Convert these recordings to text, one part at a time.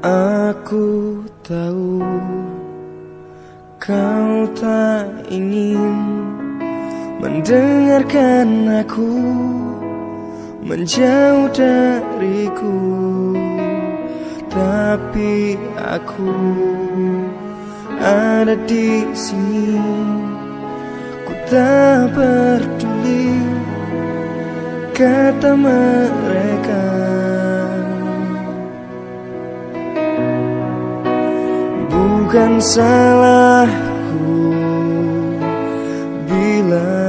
Aku tahu kau tak ingin mendengarkan aku menjauh dariku Tapi aku ada di sini. Ku tak peduli kata mereka bukan salahku bila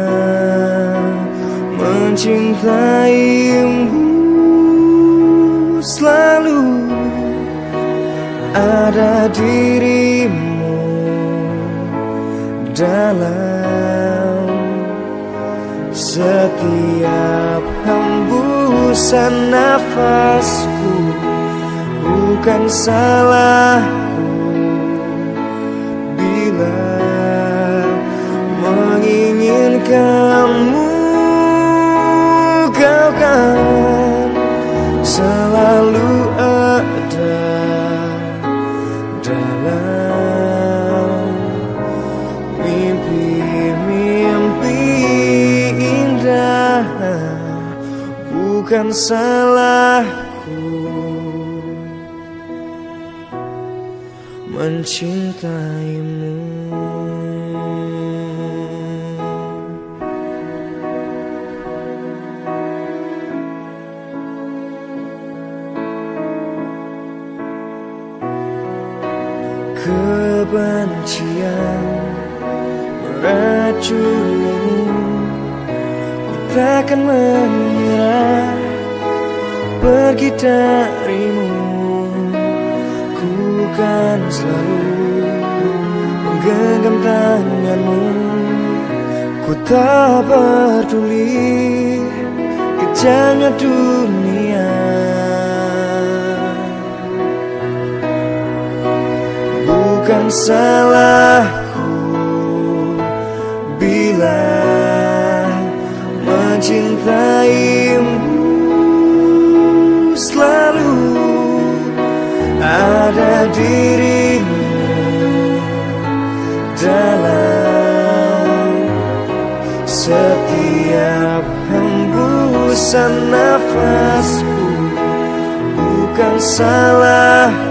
mencintaimu selalu ada dirimu dalam setiap hembusan nafasku. Bukan salah kamu kau kan selalu ada dalam mimpi-mimpi indah. Bukan salahku mencintaimu kebencian meracunimu Ku takkan menyerah. Pergi darimu. Ku kan selalu menggenggam tanganmu. Ku tak peduli kejamnya dunia salahku bila mencintaimu selalu ada dirimu dalam setiap hembusan nafasku. Bukan salah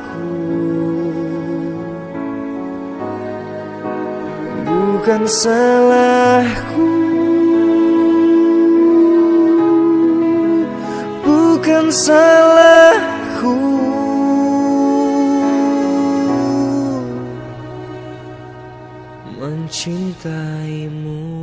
bukan salahku. Bukan salahku. Mencintaimu